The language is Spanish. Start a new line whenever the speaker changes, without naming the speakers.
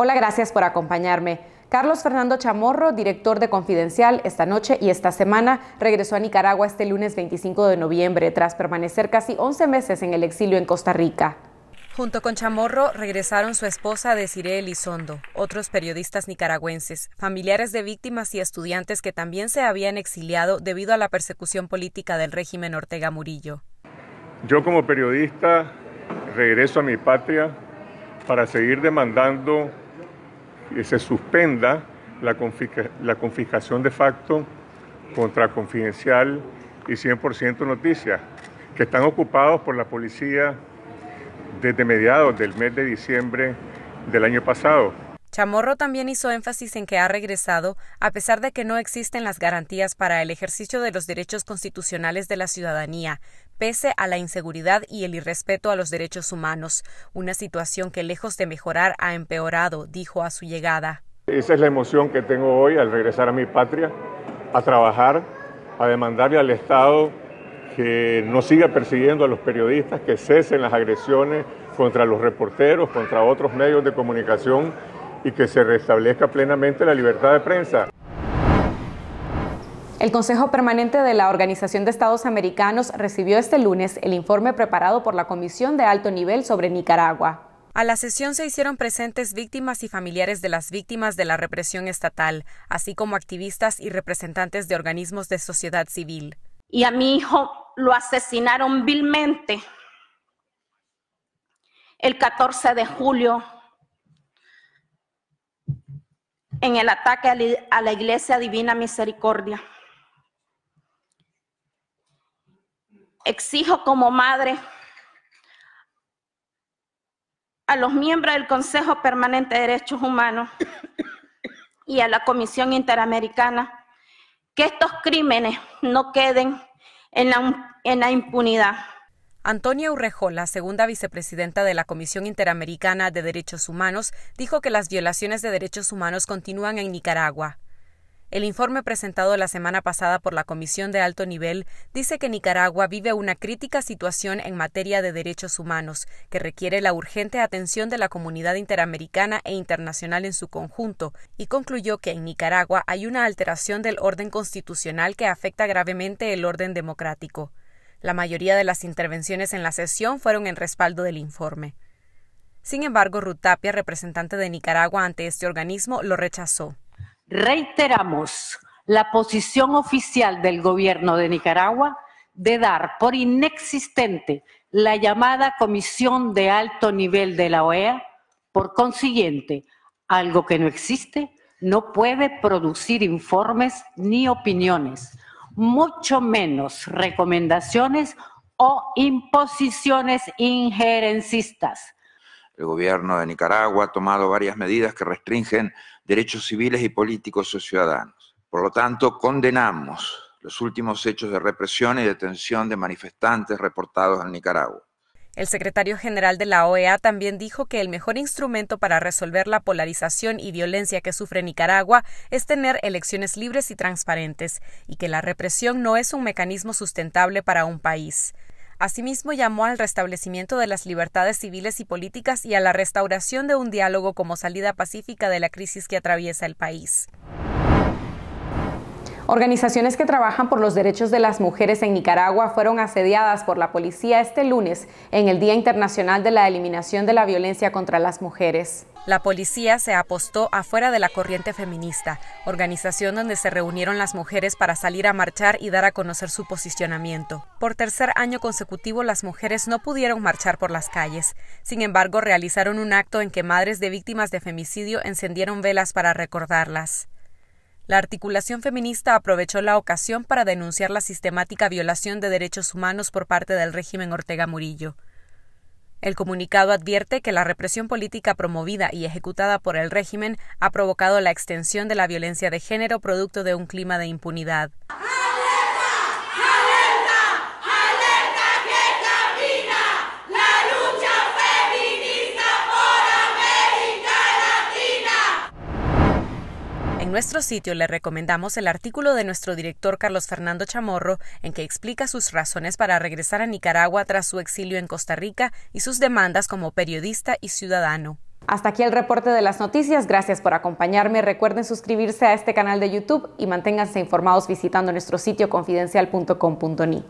Hola, gracias por acompañarme. Carlos Fernando Chamorro, director de Confidencial, esta noche y esta semana regresó a Nicaragua este lunes 25 de noviembre tras permanecer casi 11 meses en el exilio en Costa Rica.
Junto con Chamorro regresaron su esposa Desiree Elizondo, otros periodistas nicaragüenses, familiares de víctimas y estudiantes que también se habían exiliado debido a la persecución política del régimen Ortega Murillo.
Yo como periodista regreso a mi patria para seguir demandando se suspenda la, la confiscación de facto contra Confidencial y 100% Noticias, que están ocupados por la policía desde mediados del mes de diciembre del año pasado.
Chamorro también hizo énfasis en que ha regresado a pesar de que no existen las garantías para el ejercicio de los derechos constitucionales de la ciudadanía, pese a la inseguridad y el irrespeto a los derechos humanos, una situación que lejos de mejorar ha empeorado, dijo a su llegada.
Esa es la emoción que tengo hoy al regresar a mi patria, a trabajar, a demandarle al Estado que no siga persiguiendo a los periodistas, que cesen las agresiones contra los reporteros, contra otros medios de comunicación y que se restablezca plenamente la libertad de prensa.
El Consejo Permanente de la Organización de Estados Americanos recibió este lunes el informe preparado por la Comisión de Alto Nivel sobre Nicaragua.
A la sesión se hicieron presentes víctimas y familiares de las víctimas de la represión estatal, así como activistas y representantes de organismos de sociedad civil.
Y a mi hijo lo asesinaron vilmente el 14 de julio en el ataque a la Iglesia Divina Misericordia. Exijo como madre a los miembros del Consejo Permanente de Derechos Humanos y a la Comisión Interamericana que estos crímenes no queden en la, impunidad.
Antonia Urrejola, segunda vicepresidenta de la Comisión Interamericana de Derechos Humanos, dijo que las violaciones de derechos humanos continúan en Nicaragua. El informe presentado la semana pasada por la Comisión de Alto Nivel dice que Nicaragua vive una crítica situación en materia de derechos humanos que requiere la urgente atención de la comunidad interamericana e internacional en su conjunto y concluyó que en Nicaragua hay una alteración del orden constitucional que afecta gravemente el orden democrático. La mayoría de las intervenciones en la sesión fueron en respaldo del informe. Sin embargo, Rutapia, representante de Nicaragua ante este organismo, lo rechazó.
Reiteramos la posición oficial del gobierno de Nicaragua de dar por inexistente la llamada Comisión de Alto Nivel de la OEA. Por consiguiente, algo que no existe no puede producir informes ni opiniones, mucho menos recomendaciones o imposiciones injerencistas.
El gobierno de Nicaragua ha tomado varias medidas que restringen derechos civiles y políticos o ciudadanos. Por lo tanto, condenamos los últimos hechos de represión y detención de manifestantes reportados en Nicaragua.
El secretario general de la OEA también dijo que el mejor instrumento para resolver la polarización y violencia que sufre Nicaragua es tener elecciones libres y transparentes, y que la represión no es un mecanismo sustentable para un país. Asimismo, llamó al restablecimiento de las libertades civiles y políticas y a la restauración de un diálogo como salida pacífica de la crisis que atraviesa el país.
Organizaciones que trabajan por los derechos de las mujeres en Nicaragua fueron asediadas por la policía este lunes en el Día Internacional de la Eliminación de la Violencia contra las Mujeres.
La policía se apostó afuera de la Corriente Feminista, organización donde se reunieron las mujeres para salir a marchar y dar a conocer su posicionamiento. Por tercer año consecutivo las mujeres no pudieron marchar por las calles. Sin embargo, realizaron un acto en que madres de víctimas de femicidio encendieron velas para recordarlas. La articulación feminista aprovechó la ocasión para denunciar la sistemática violación de derechos humanos por parte del régimen Ortega Murillo. El comunicado advierte que la represión política promovida y ejecutada por el régimen ha provocado la extensión de la violencia de género producto de un clima de impunidad. En nuestro sitio le recomendamos el artículo de nuestro director Carlos Fernando Chamorro en que explica sus razones para regresar a Nicaragua tras su exilio en Costa Rica y sus demandas como periodista y ciudadano. Hasta aquí el reporte de las noticias. Gracias por acompañarme. Recuerden suscribirse a este canal de YouTube y manténganse informados visitando nuestro sitio confidencial.com.ni.